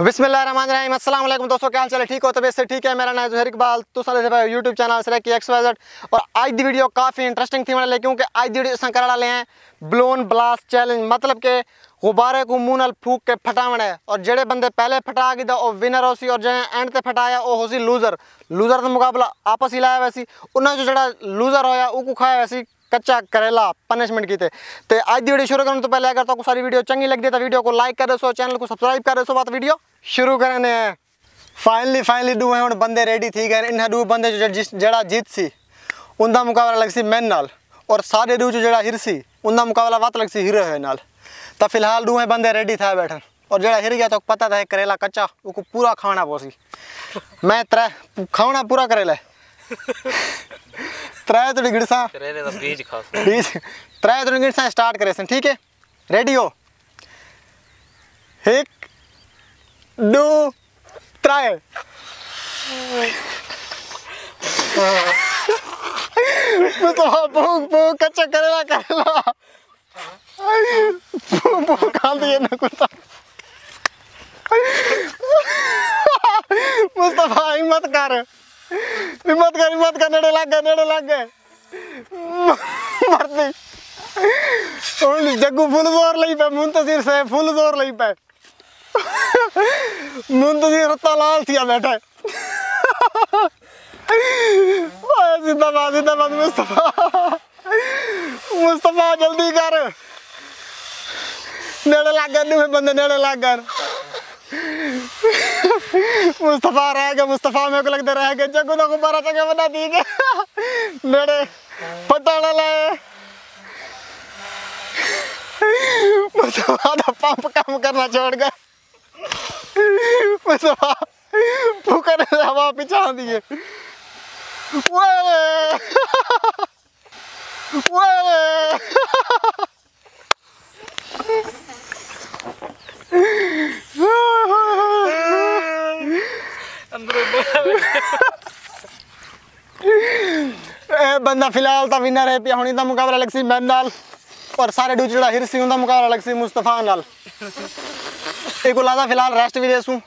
बिस्मिल्लाहिर्रहमानिर्रहीम। अस्सलाम वालेकुम दोस्तों, क्या हाल ठीक हो? तबीयत से ठीक है, मेरा नाम जहर इकबाल तो साले भाई यूट्यूब चैनल से की एक्स वाई और आज दी वीडियो काफ़ी इंटरेस्टिंग थी वाले क्योंकि आज दी वीडियो असां करा ले हैं ब्लोन ब्लास्ट चैलेंज मतलब के गुब्बारे को मुँह नाल फूक के फटावण है। और जेड़े बंदे पहले फटा गए वो विनर हो सी, और जेने एंड ते फटाया वो हो सी लूजर लूजर का मुकाबला आपस ही लाया वैसी उन्हें जो जड़ा लूजर होया, उको खाया वैसी कच्चा करेला पनिशमेंट की थे। तो आज दी वीडियो शुरू करने तो पहले अगर तो सारी वीडियो चंगी लग तो वीडियो को लाइक कर दो चैनल को सब्सक्राइब कर दो बात वीडियो शुरू करने हैं। फाइनली फाइनली दू हैं बंदे रेडी थी गए इन दू बंदे जड़ा जीत सी, उनका मुकाबला लग सी मैन नाल, और सारे दू जो जड़ा हिर सी, उनका मुकाबला वत लग सी हीरो है नाल। तो फ़िलहाल दू हैं बंदे रेडी था बैठन, और जड़ा हिर गया तो पता था करेला कच्चा उसको पूरा खाना पोसी मैं त्रै, खाना पूरा करेला त्रै तो गिड़सा। बीज बीज। त्रै तो गिड़सा स्टार्ट करे सन ठीक है? रेडी हो? एक दो त्रै। मुस्तफ़ा भूख भूख कच्चा करेला करेला। भूख भूख खा दिए ना कुत्ता। मुस्तफ़ा हिम्मत कर। हिम्मत कर हिम्मत कर नेड़े लग गए नेड़े लग गए मरती ਹੁਣ ਜੱਗੂ ਫੁੱਲ ਜ਼ੋਰ ਲਈ ਪੈ ਮੁੰਤਜ਼ਰ ਸੇ ਫੁੱਲ ਜ਼ੋਰ ਲਈ ਪੈ ਮੁੰਤਜ਼ਰ ਰਤਾ ਲਾਲ ਥੀਆ ਬੈਠਾ ਓਏ ਜ਼ਿੰਦਾਬਾਦ ਜ਼ਿੰਦਾਬਾਦ ਮੁਸਤਫਾ ਮੁਸਤਫਾ ਜਲਦੀ ਕਰ ਨੇੜੇ ਲੱਗ ਗਏ ਨੂੰ ਬੰਦੇ ਨੇੜੇ ਲੱਗ ਗਏ मुस्तफ़ा रह गया मुस्तफ़ा मेरे को लगता रह गया जग्गू ना गुब्बारा चंगे बना दी गए। नेड़े पता ना लाए। मुस्तफ़ा का पंप काम करना छोड़ गए। मुस्तफ़ा फूकर हवा पिछा दिए ਇਹ ਬੰਦਾ ਫਿਲਹਾਲ ਤਾਂ ਵਿਨਰ ਹੈ ਪਿਆ ਹੁਣੀ ਦਾ ਮੁਕਾਬਲਾ ਸੀ ਮੈਮ ਨਾਲ। ਔਰ ਸਾਰੇ ਡੂ ਜਿਹੜਾ ਹਿਰ ਹਿਰਸੀ ਹੁੰਦਾ ਮੁਕਾਬਲਾ ਲੱਗ ਸੀ ਮੁਸਤਫਾ ਨਾਲ। ਇਹ ਕੋਲਾ ਦਾ ਫਿਲਹਾਲ ਰੈਸਟ ਵੀ ਦੇ ਸੂ।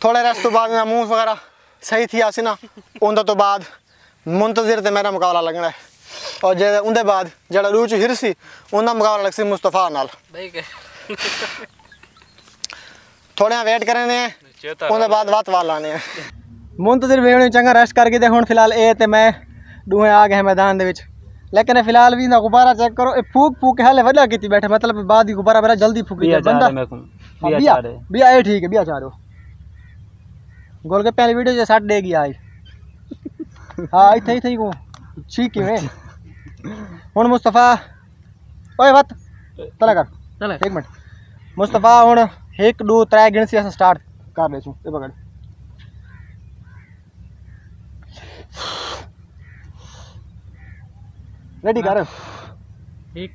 ਥੋੜੇ ਰੈਸਟ ਤੋਂ ਬਾਅਦ ਨਾ ਮੂਵ ਵਗੈਰਾ ਸਹੀ ਥੀ ਆਸੀ ਨਾ ਉਹਦਾ ਤੋਂ ਬਾਅਦ ਮੁੰਤਜ਼ਰ ਤੇ ਮੇਰਾ ਮੁਕਾਬਲਾ ਲੱਗਣਾ ਹੈ। ਔਰ ਜੇ ਉਹਦੇ ਬਾਅਦ ਜਿਹੜਾ ਰੂਚ ਹਿਰਸੀ ਉਹਦਾ ਮੁਕਾਬਲਾ ਲੱਗ ਸੀ ਮੁਸਤਫਾ ਨਾਲ। ਠੀਕ ਹੈ ਵੇਟ ਕਰਨੇ ਆ ਉਹਦੇ ਬਾਅਦ ਬਾਤ ਵਾਲ ਲਾਣੇ ਆ ਮੁੰਤਜ਼ਰ ਵੇਹਣੇ ਚੰਗਾ ਰੈਸਟ ਕਰਕੇ ਤੇ ਹੁਣ ਫਿਲਹਾਲ ਇਹ ਤੇ ਮੈਂ दूहें आ गए हैं मैदान के लेकिन फ़िलहाल भी ना गुब्बारा चेक करो ए फूक फूक हाले वडा कीती बैठे मतलब बाद ही गुब्बारा बड़ा जल्दी फूकी है बंदा बिया बिया ए ठीक है बिया चारो गोल के पहले वीडियो जे साट दे गया आज हाँ इथे इथे को छी किवे हुन मुस्तफ़ा ओए बात तला कर तला एक मिनट मुस्तफ़ा हुन 1 2 3 गिणसी अस स्टार्ट कर लेसू ए पकड़ Ready nah. Karef? Ik,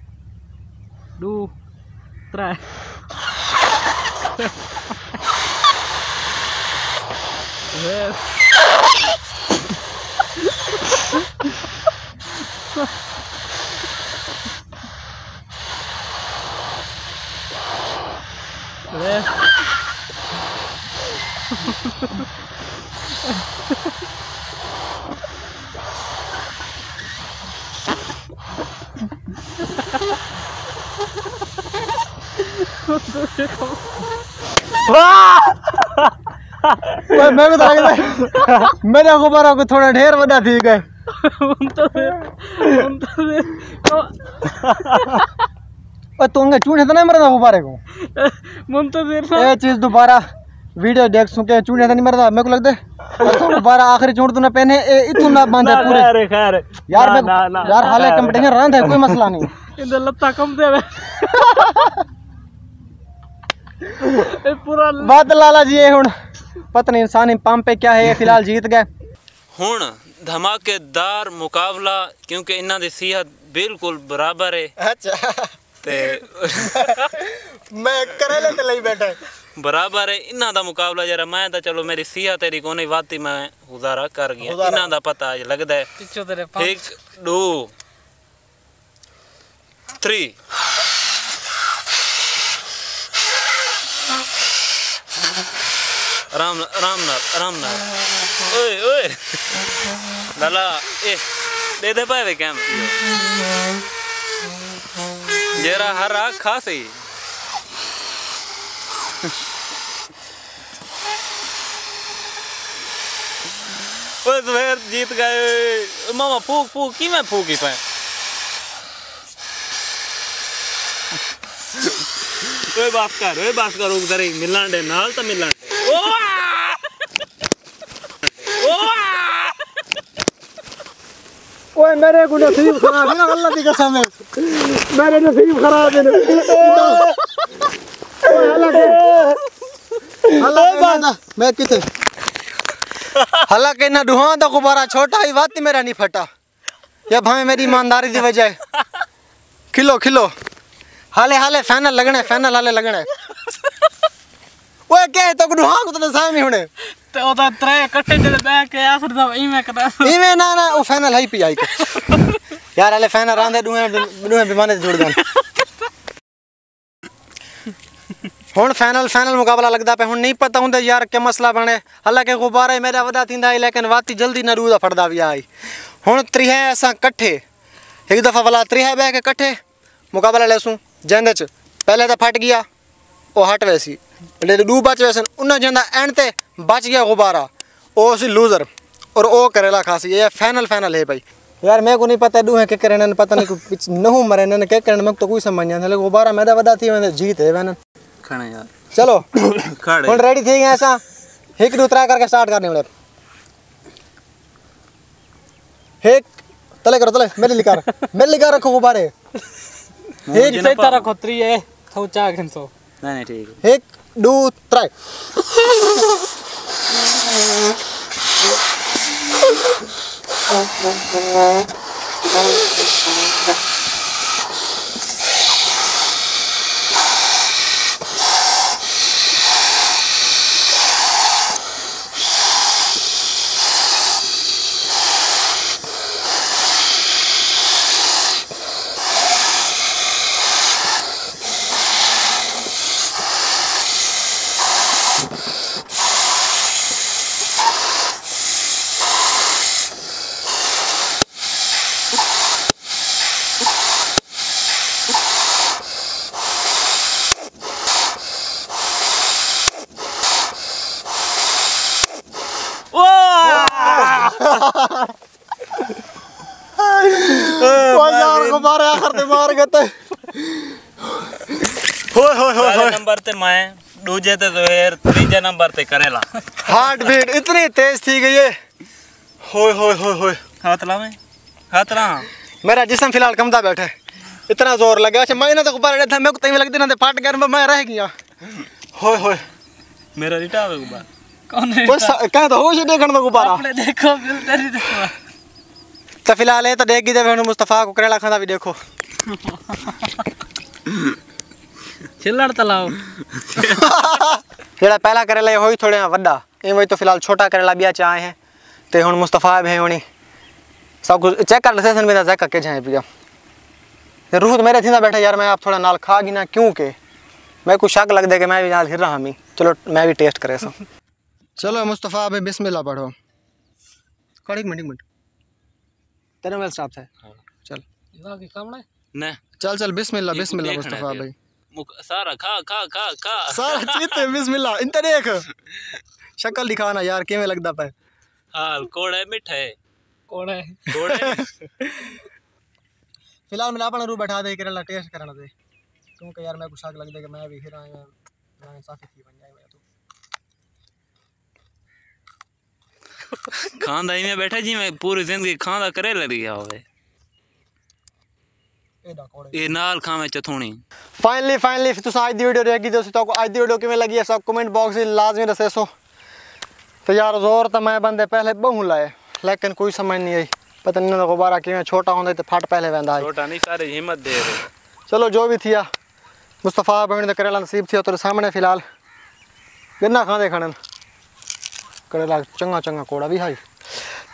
du, try. yes. मैं को तो लगा मेरे गुब्बारा को थोड़ा ढेर बड़ा थी गए। तूँगे चूने तो नहीं मरदा गुब्बारे को मुंतजिर ये चीज़ दोबारा वीडियो देख सुके चूने तो नहीं मरदा मेरे को लगता है। तो दोबारा आखिरी चूड़ तूने पहने ए इतु ना बांधे पूरे। यार ना, मैं ना, ना, यार हाले। कंपटीशन रहा था कोई मसला नहीं। इधर लत्ता कम दे ए पूरा बात लाला जी ये हुन पता नहीं इंसानी पंप पे क्या है ये फिलहाल जीत गए ਹੁਣ ਧਮਾਕੇਦਾਰ ਮੁਕਾਬਲਾ ਕਿਉਂਕਿ ਇਹਨਾਂ ਦੀ ਸਿਹਤ ਬਿਲਕੁਲ ਬਰਾਬਰ ਹੈ अच्छा ਤੇ मैं करेले ते लई बैठा ਬਰਾਬਰ ਹੈ ਇਹਨਾਂ ਦਾ ਮੁਕਾਬਲਾ ਜਰਾ ਮੈਂ ਤਾਂ ਚਲੋ ਮੇਰੀ ਸਿਹਤ ਤੇਰੀ ਕੋਨੇ ਵਾਤੀ ਮੈਂ ਗੁਜ਼ਾਰਾ ਕਰ ਗਿਆ ਗੁਜ਼ਾਰਾ। ਇਹਨਾਂ ਦਾ ਪਤਾ ਅੱਜ ਲੱਗਦਾ ਹੈ ਪਿੱਛੋਂ ਤੇਰੇ ਇੱਕ ਦੋ 3 3 आराम नाल आराम नाल आराम नाल ओए ओए लाला ए दे दे पावे कैम जरा हर आग खा सही ओए जुबैर जीत गए मामा फूक फूक की मैं फूकी पाए ओए बात कर ओए बात कर उधर ही मिलन दे नाल तो मिलन ओ ओ ओए मेरे को नसीब खराब है ना अल्लाह की कसम है मेरे नसीब खराब है ओए अल्लाह मैं किथे हालाँकि ना दुहा तो गुब्बारा छोटा ही बात मेरा नहीं फटा या भाई मेरी ईमानदारी की वजह खिलो खिलो हाले हाले फाइनल लगने फाइनल हाले लगने ओए क्या तो दुहा को तो सामी हुने ਤੇ ਉਹਦਾ ਤਰੇ ਕੱਟੇ ਜਿਹੜੇ ਬਹਿ ਕੇ ਆਖਰ ਦਾ ਇਵੇਂ ਕਰਾ इवे ना ना वो फाइनल है पी आई के यार हाले फाइनल आंदे दुहे दुहे बेमाने जुड़ गए ਹੁਣ ਫਾਈਨਲ ਫਾਈਨਲ ਮੁਕਾਬਲਾ ਲੱਗਦਾ ਪਿਆ ਹੁਣ ਨਹੀਂ ਪਤਾ ਹੁੰਦਾ ਯਾਰ ਕੀ ਮਸਲਾ ਬਣੇ ਹਾਲਾਂਕਿ ਗੁਬਾਰਾ ਮੇਰਾ ਵਦਾ ਥਿੰਦਾ ਹੈ ਲੇਕਿਨ ਵਾਤੀ ਜਲਦੀ ਨਾ ਰੂਹ ਦਾ ਫੜਦਾ ਵੀ ਆਈ ਹੁਣ ਤ੍ਰਿਹੇ ਅਸਾਂ ਇਕੱਠੇ ਇੱਕ ਦਫਾ ਵਾਲਾ ਤ੍ਰਿਹੇ ਬਹਿ ਕੇ ਇਕੱਠੇ ਮੁਕਾਬਲਾ ਲੈਸੂ जंदे पहले तो फट गया वो हट रहे सी। डू बच वैसे उन्हें जंदा एंड ते बच गया गुब्बारा। ओ लूजर। और ओ करेला खासी ये फाइनल फाइनल है भाई। यार मैं को नहीं पता डू है के करने पता नहीं कुछ मरे ने के करने तो कोई समझ नहीं लेकिन गुब्बारा मेरा वदा थी जीत है यार। चलो हम रेडी थी गए ऐसा एक दो त्रा करके स्टार्ट करने वाले एक तले करो तले मेरे लिए कर। मेरे लिए रखो गुब्बारे। એક સાઈડ તારા ખોતરી એ થઉ ચા ઘનસો ના ના ઠીક એક દો ત્રણ Oh, नंबर ते माए दूजे ते तो यार तीजे नंबर ते करेला हार्ट बीट इतनी तेज थी गई है होय होय होय होय हाथ में हाथ मेरा जिस्म फ़िलहाल कमदा बैठा है इतना ज़ोर लगा अच्छा मैं ना तो गुब्बारा था मैं को तई लगती ना ते फाट गया मैं रह गया होय होय मेरा रिटा है गुब्बारा कौन है कहाँ तो होश देखन तो गुब्बारा अपने देखो मिलता नहीं देखो तो फ़िलहाल ये तो देख गई मुस्तफ़ा को करेला खाना भी देखो छिलड़ पहला करेला हो थोड़े वड्डा तो फ़िलहाल छोटा करेला बिया च हैं ते हुन मुस्तफ़ा भी हुनी सब कुछ चेक कर लेते बिना चेक करके जाए पिया रूह तो मेरे थी बैठा यार मैं आप थोड़ा नाल खा गिना क्यों मैं कुछ शक लग दे कि मैं भी नाल हिर रहा मी चलो मैं भी टेस्ट करे सो चलो मुस्तफ़ा अभी बिस्मिल्लाह पढ़ो कड़ी मिनट मिनट तेरा मेल स्टाफ है चल चल चल बिस्मिल्लाह बिस्मिल्लाह मुस्तफ़ा भाई सारा खा खा खा खा। सारा चित बिस्मिल्लाह इन देख। शक्ल दिखाना यार किवें लगदा पे। हाल कोड़े मिठे कोड़े कोड़े फ़िलहाल मैं अपना रू बैठा दे करला टेस्ट करना दे। क्योंकि यार मैं कुछ आग लग दे कि मैं भी फिर आया ना इंसाफी थी बन जाए तो। खांदा ही में बैठा जी मैं पूरी ज़िंदगी खांदा करे लग गया होवे ए नाल खावे चथोणी फाइनली फाइनली तुस आज दी वीडियो रहेगी दोस्तों तो आज दी वीडियो किवें लगी है? सब कमेंट बॉक्स में लाजमी दसे सो। तो यार ज़ोर तो मैं बंदे पहले बहु लाए लेकिन कोई समझ नहीं आई। पता नहीं गुब्बारा किवें छोटा होंदा ते फट पहले वेंदा है छोटा नहीं सारे हिम्मत दे रहे। चलो जो भी थिया मुस्तफ़ा दे करेला नसीब थियो तेरे सामने फ़िलहाल। गन्ना खांदे खणन करेला चंगा चंगा कोड़ा भी हाई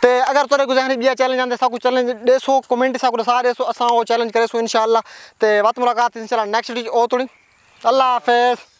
ते अगर तोरे गुजारी जहनी चैलेंज आंदे सा चैलेंज देसो कमेंट सा को सारे सो असा वो चैलेंज करे सो इंशाल्लाह ते वत मुलाकात इंशाल्लाह नेक्स्ट वीडियो ओ तुणी अल्लाह हाफिज़।